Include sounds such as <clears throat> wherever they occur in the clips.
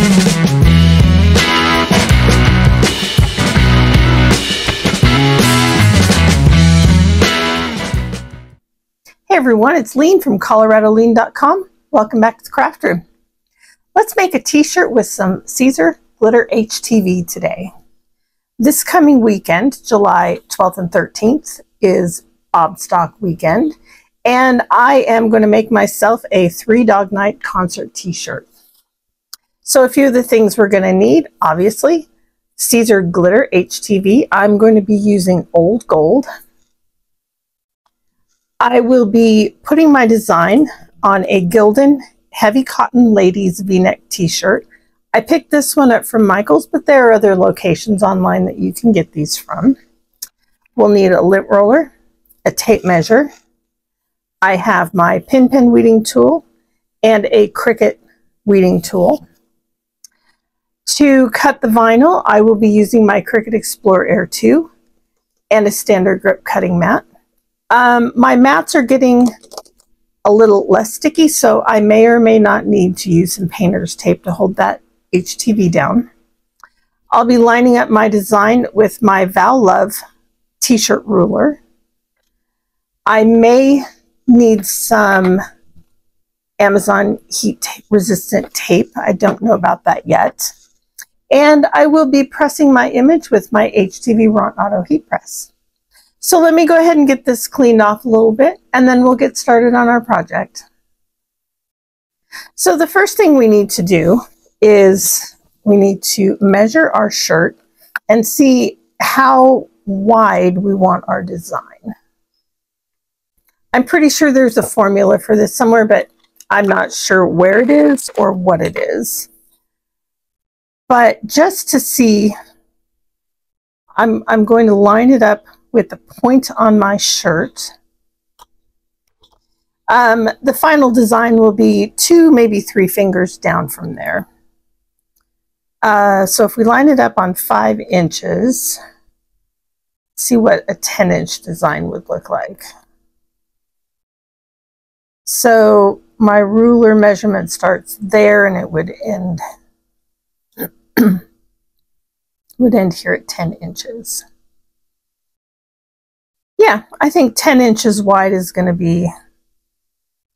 Hey everyone, it's Leen from ColoradoLeen.com. Welcome back to the craft room. Let's make a t-shirt with some Siser Glitter HTV today. This coming weekend, July 12th and 13th, is Bobstock weekend, and I am going to make myself a Three Dog Night concert t-shirt. So a few of the things we're going to need, obviously, Siser Glitter HTV. I'm going to be using Old Gold. I will be putting my design on a Gildan Heavy Cotton Ladies V-neck t-shirt. I picked this one up from Michael's, but there are other locations online that you can get these from. We'll need a lint roller, a tape measure. I have my PinPen weeding tool and a Cricut weeding tool. To cut the vinyl, I will be using my Cricut Explore Air 2 and a standard grip cutting mat. Um, my mats are getting a little less sticky, so I may or may not need to use some painter's tape to hold that HTV down. I'll be lining up my design with my Val Love t-shirt ruler. I may need some Amazon heat resistant tape. I don't know about that yet. And I will be pressing my image with my HTVRont Auto Heat Press. So let me go ahead and get this cleaned off a little bit and then we'll get started on our project. So the first thing we need to do is we need to measure our shirt and see how wide we want our design. I'm pretty sure there's a formula for this somewhere, but I'm not sure where it is or what it is. But just to see, I'm, I'm going to line it up with the point on my shirt. Um, the final design will be two, maybe three fingers down from there. Uh, so if we line it up on five inches, see what a 10 inch design would look like. So my ruler measurement starts there and it would end <clears throat> would end here at 10 inches yeah, I think 10 inches wide is going to be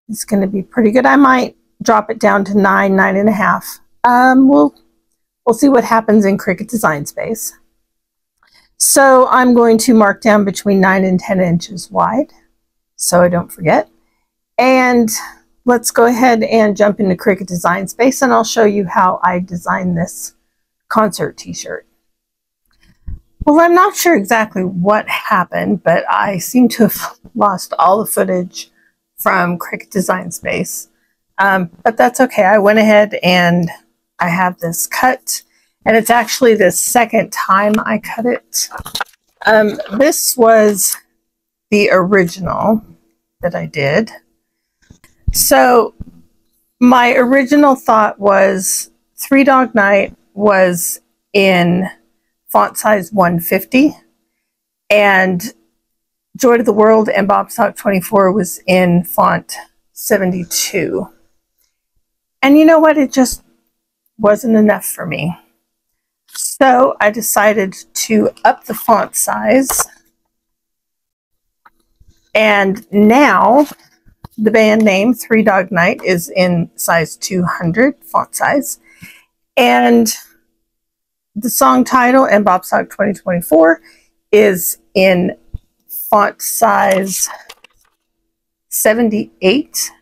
is going to be pretty good. I might drop it down to nine, nine and a half. Um, we'll, we'll see what happens in Cricut Design Space. So I'm going to mark down between 9 and 10 inches wide so I don't forget. And let's go ahead and jump into Cricut Design Space and I'll show you how I designed this concert t-shirt. Well, I'm not sure exactly what happened, but I seem to have <laughs> lost all the footage from Cricut Design Space. Um, but that's okay. I went ahead and I have this cut, and it's actually the second time I cut it. Um, this was the original that I did. So my original thought was Three Dog Night was in font size 150. And Joy to the World and Bobstock 24 was in font 72. And you know what? It just wasn't enough for me. So I decided to up the font size. And now the band name Three Dog Night is in size 200 font size. And the song title and Bobstock 2024 is in font size 78,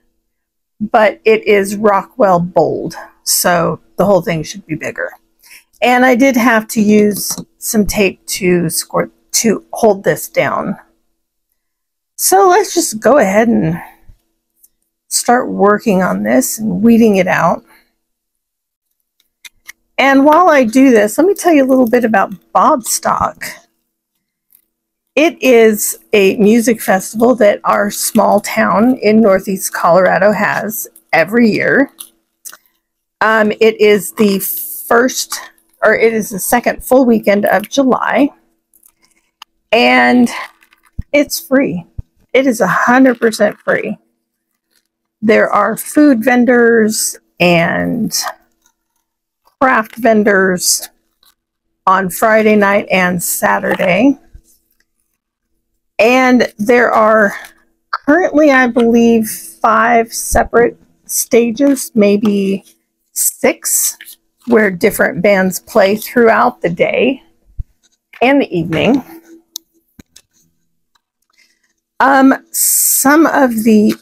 but it is Rockwell bold, so the whole thing should be bigger. And I did have to use some tape to squirt to hold this down. So let's just go ahead and start working on this and weeding it out. And while I do this, let me tell you a little bit about Bobstock. It is a music festival that our small town in Northeast Colorado has every year. Um, it is the first, or it is the second full weekend of July. And it's free. It is 100% free. There are food vendors and craft vendors on Friday night and Saturday. And there are currently, I believe, five separate stages, maybe six, where different bands play throughout the day and the evening. Um, some of the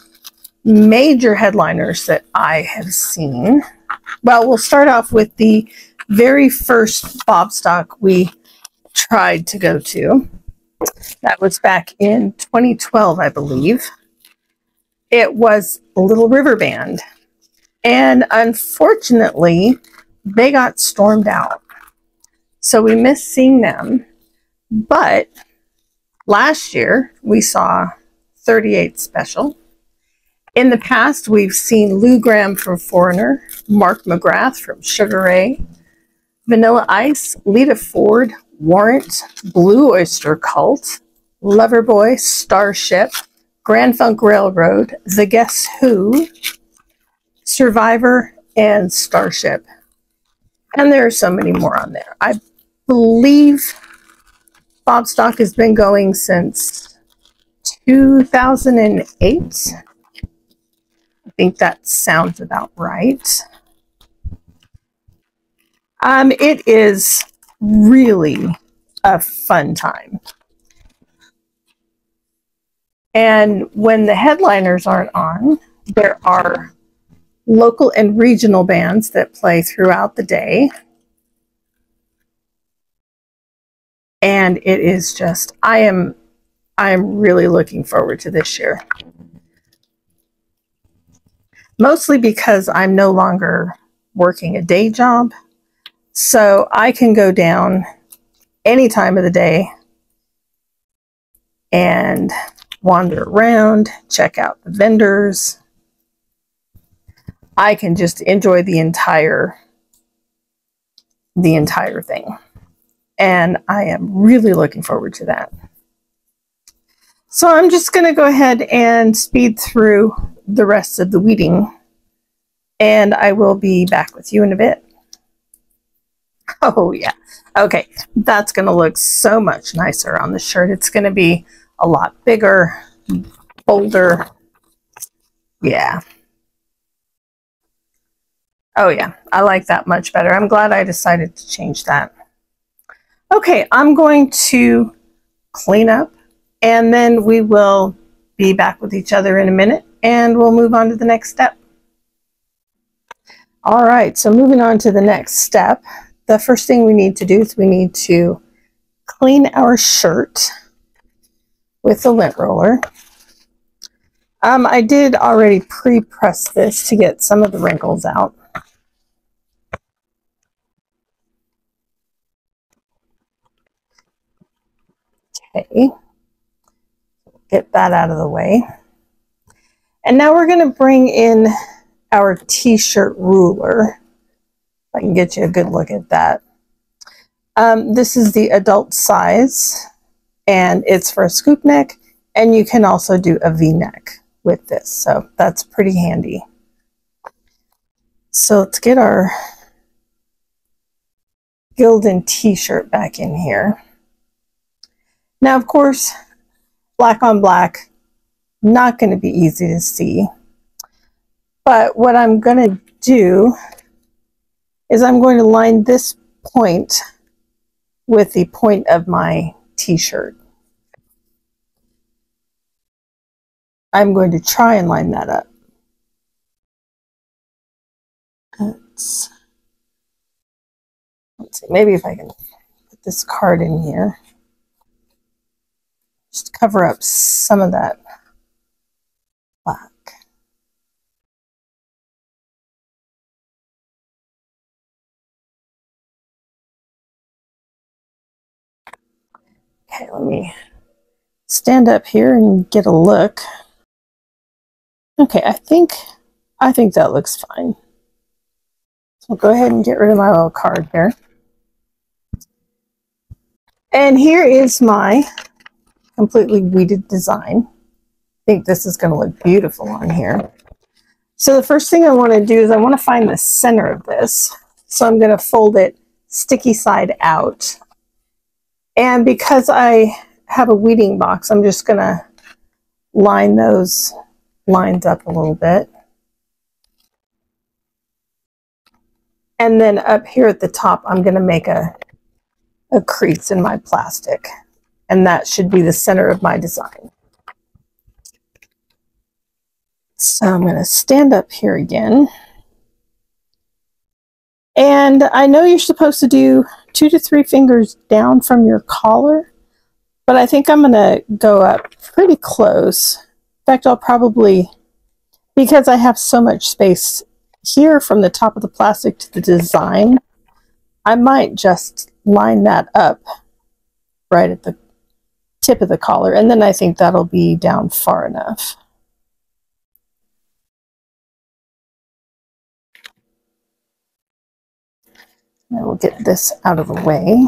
major headliners that I have seen. Well, we'll start off with the very first Bobstock we tried to go to. That was back in 2012, I believe. It was Little River Band. And unfortunately, they got stormed out. So we missed seeing them. But last year, we saw 38 Special. In the past, we've seen Lou Gramm from Foreigner, Mark McGrath from Sugar Ray, Vanilla Ice, Lita Ford, Warrant, Blue Oyster Cult, Loverboy, Starship, Grand Funk Railroad, The Guess Who, Survivor, and Starship. And there are so many more on there. I believe Bobstock has been going since 2008. I think that sounds about right. Um, it is really a fun time. And when the headliners aren't on, there are local and regional bands that play throughout the day. And it is just, I am, I am really looking forward to this year. Mostly because I'm no longer working a day job. So I can go down any time of the day and wander around, check out the vendors. I can just enjoy the entire the entire thing. And I am really looking forward to that. So I'm just going to go ahead and speed through the rest of the weeding and I will be back with you in a bit. <laughs> Oh yeah. Okay. That's going to look so much nicer on the shirt. It's going to be a lot bigger, bolder. Yeah. Oh yeah. I like that much better. I'm glad I decided to change that. Okay. I'm going to clean up and then we will be back with each other in a minute and we'll move on to the next step. All right, so moving on to the next step, the first thing we need to do is we need to clean our shirt with the lint roller. Um, I did already pre-press this to get some of the wrinkles out. Okay, get that out of the way. And now we're going to bring in our t-shirt ruler. I can get you a good look at that. Um, this is the adult size and it's for a scoop neck and you can also do a v-neck with this. So that's pretty handy. So let's get our Gildan t-shirt back in here. Now, of course, black on black, not going to be easy to see. But what I'm going to do is I'm going to line this point with the point of my t-shirt. I'm going to try and line that up. Let's, let's see, maybe if I can put this card in here. Just cover up some of that Okay, let me stand up here and get a look. Okay, I think I think that looks fine. So I'll go ahead and get rid of my little card here. And here is my completely weeded design. I think this is going to look beautiful on here. So the first thing I want to do is I want to find the center of this. So I'm going to fold it sticky side out. And because I have a weeding box, I'm just going to line those lines up a little bit. And then up here at the top, I'm going to make a, a crease in my plastic. And that should be the center of my design. So I'm going to stand up here again. And I know you're supposed to do two to three fingers down from your collar, but I think I'm going to go up pretty close. In fact, I'll probably, because I have so much space here from the top of the plastic to the design, I might just line that up right at the tip of the collar. And then I think that'll be down far enough. I will get this out of the way.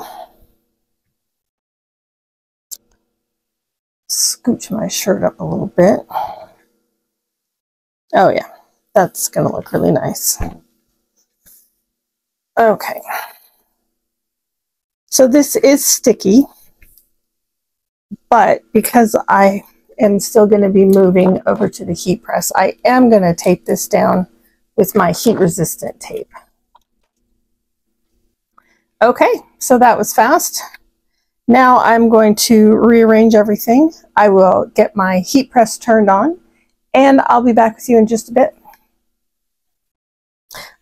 Scooch my shirt up a little bit. Oh yeah, that's going to look really nice. Okay. So this is sticky, but because I am still going to be moving over to the heat press, I am going to tape this down with my heat resistant tape. Okay, so that was fast. Now I'm going to rearrange everything. I will get my heat press turned on and I'll be back with you in just a bit.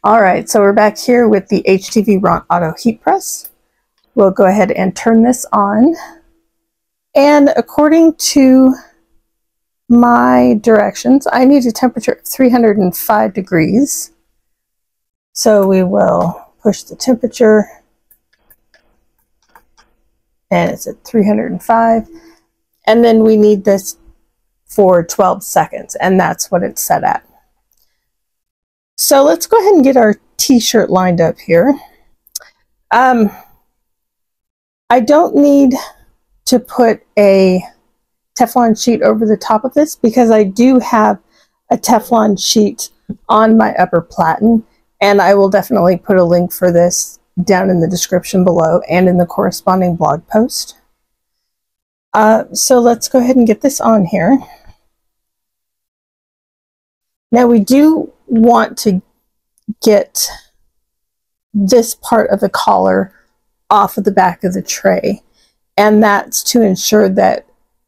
All right, so we're back here with the HTVRont Auto Heat Press. We'll go ahead and turn this on. And according to my directions, I need a temperature of 305 degrees. So we will push the temperature and it's at 305. And then we need this for 12 seconds, and that's what it's set at. So let's go ahead and get our t-shirt lined up here. Um, I don't need to put a Teflon sheet over the top of this because I do have a Teflon sheet on my upper platen and I will definitely put a link for this down in the description below and in the corresponding blog post. Uh, so let's go ahead and get this on here. Now we do want to get this part of the collar off of the back of the tray. And that's to ensure that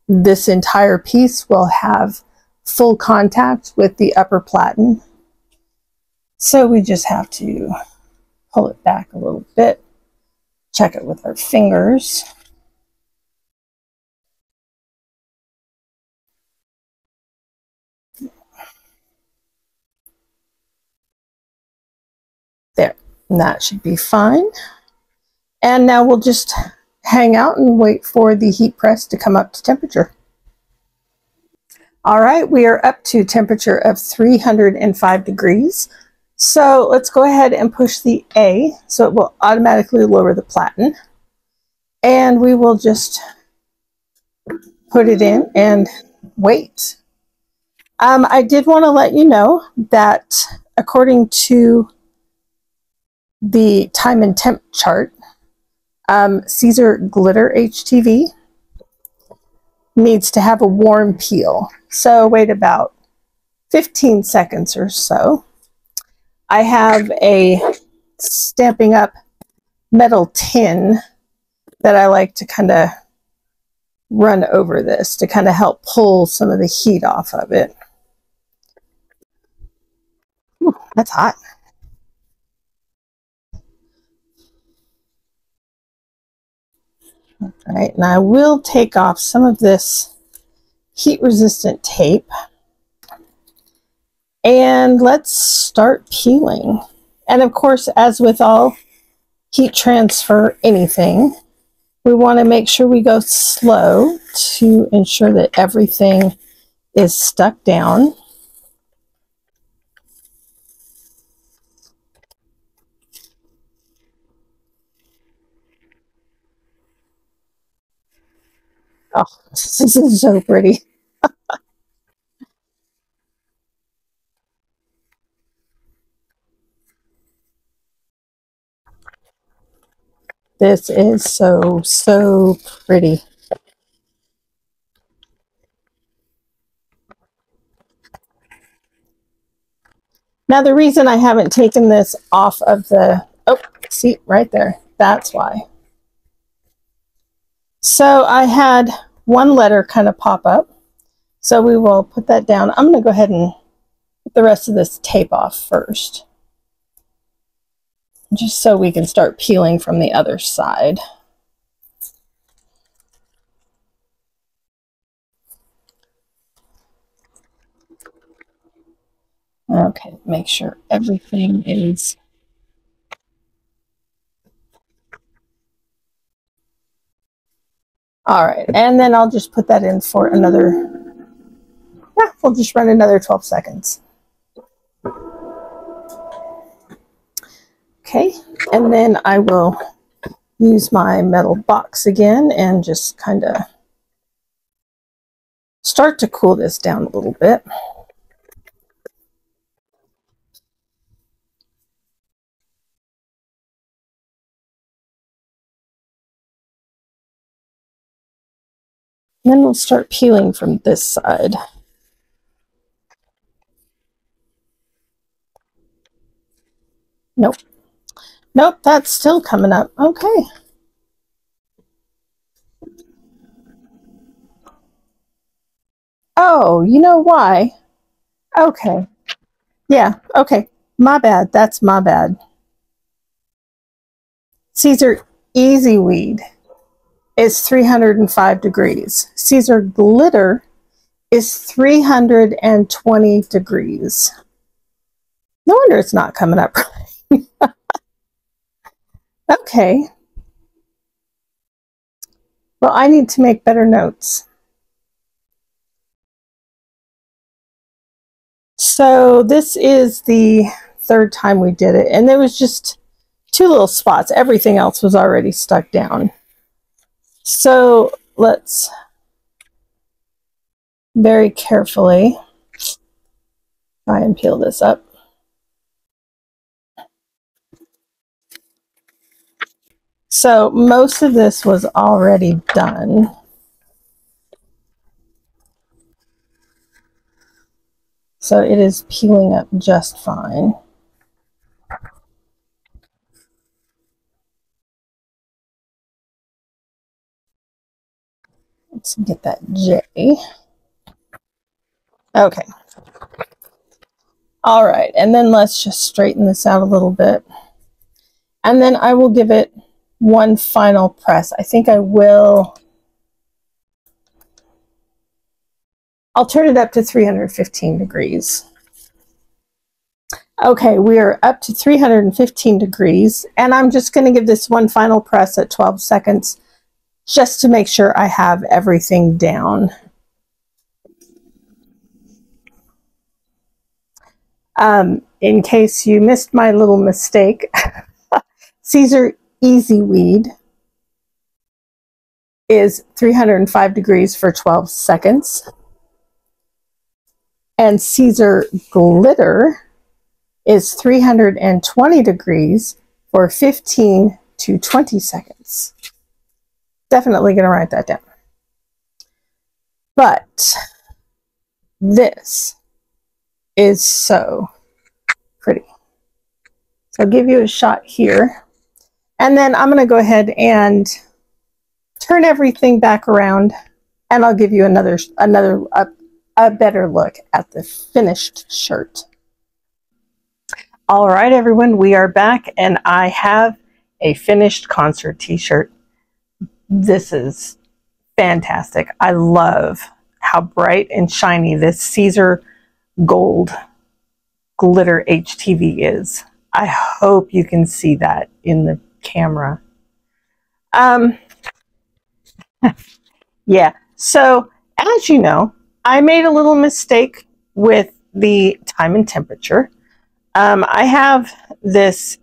this entire piece will have full contact with the upper platen. So we just have to pull it back a little bit, check it with our fingers. There, and that should be fine. And now we'll just hang out and wait for the heat press to come up to temperature. All right, we are up to temperature of 305 degrees. So let's go ahead and push the A so it will automatically lower the platen. And we will just put it in and wait. Um, I did want to let you know that according to the time and temp chart, um, Siser Glitter HTV needs to have a warm peel. So wait about 15 seconds or so. I have a Stampin' Up metal tin that I like to kind of run over this to kind of help pull some of the heat off of it. Ooh, that's hot. All right, and I will take off some of this heat resistant tape. And let's start peeling. And of course, as with all heat transfer anything, we want to make sure we go slow to ensure that everything is stuck down. Oh, <laughs> this is so pretty. This is so, so pretty. Now the reason I haven't taken this off of the, oh, see right there, that's why. So I had one letter kind of pop up. So we will put that down. I'm going to go ahead and put the rest of this tape off first. Just so we can start peeling from the other side. Okay, make sure everything is All right, and then I'll just put that in for another, yeah, we'll just run another 12 seconds. Okay, and then I will use my metal box again and just kind of start to cool this down a little bit. Then we'll start peeling from this side. Nope. Nope, that's still coming up. Okay. Oh, you know why? Okay. Yeah, okay. My bad. That's my bad. Siser Easy Weed is 305 degrees. Siser Glitter is 320 degrees. No wonder it's not coming up. <laughs> okay. Well, I need to make better notes. So this is the third time we did it, and there was just two little spots. Everything else was already stuck down. So let's very carefully try and peel this up. So most of this was already done. So it is peeling up just fine. Let's get that J. Okay. All right, and then let's just straighten this out a little bit. And then I will give it one final press. I think I will... I'll turn it up to 315 degrees. Okay, we are up to 315 degrees, and I'm just going to give this one final press at 12 seconds just to make sure I have everything down. Um, in case you missed my little mistake, <laughs> Siser Easy Weed is 305 degrees for 12 seconds. And Siser Glitter is 320 degrees for 15 to 20 seconds definitely going to write that down. But this is so pretty. So I'll give you a shot here. And then I'm going to go ahead and turn everything back around and I'll give you another, another, a, a better look at the finished shirt. All right, everyone, we are back and I have a finished concert t-shirt this is fantastic. I love how bright and shiny this Siser Gold Glitter HTV is. I hope you can see that in the camera. Um, <laughs> yeah, so as you know, I made a little mistake with the time and temperature. Um, I have this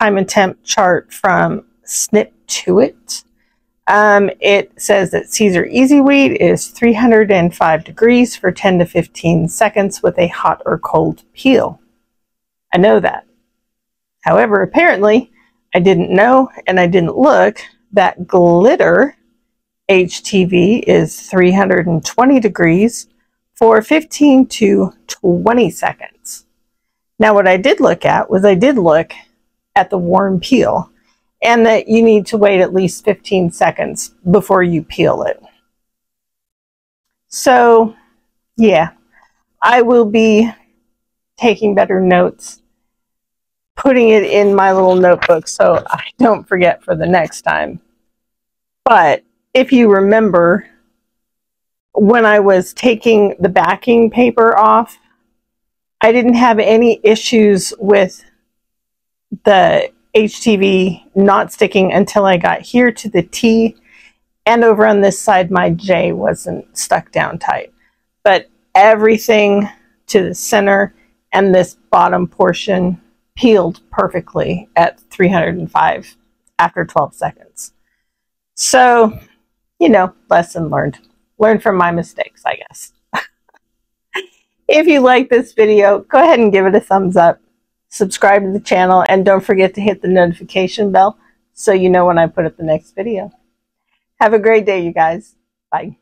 time and temp chart from Snip to It. Um, it says that Siser Easy Weed is 305 degrees for 10 to 15 seconds with a hot or cold peel. I know that. However, apparently, I didn't know and I didn't look that glitter HTV is 320 degrees for 15 to 20 seconds. Now what I did look at was I did look at the warm peel and that you need to wait at least 15 seconds before you peel it. So yeah, I will be taking better notes, putting it in my little notebook so I don't forget for the next time. But if you remember, when I was taking the backing paper off, I didn't have any issues with the HTV not sticking until I got here to the T and over on this side my J wasn't stuck down tight. But everything to the center and this bottom portion peeled perfectly at 305 after 12 seconds. So, you know, lesson learned. Learn from my mistakes, I guess. <laughs> if you like this video, go ahead and give it a thumbs up. Subscribe to the channel and don't forget to hit the notification bell so you know when I put up the next video. Have a great day, you guys. Bye.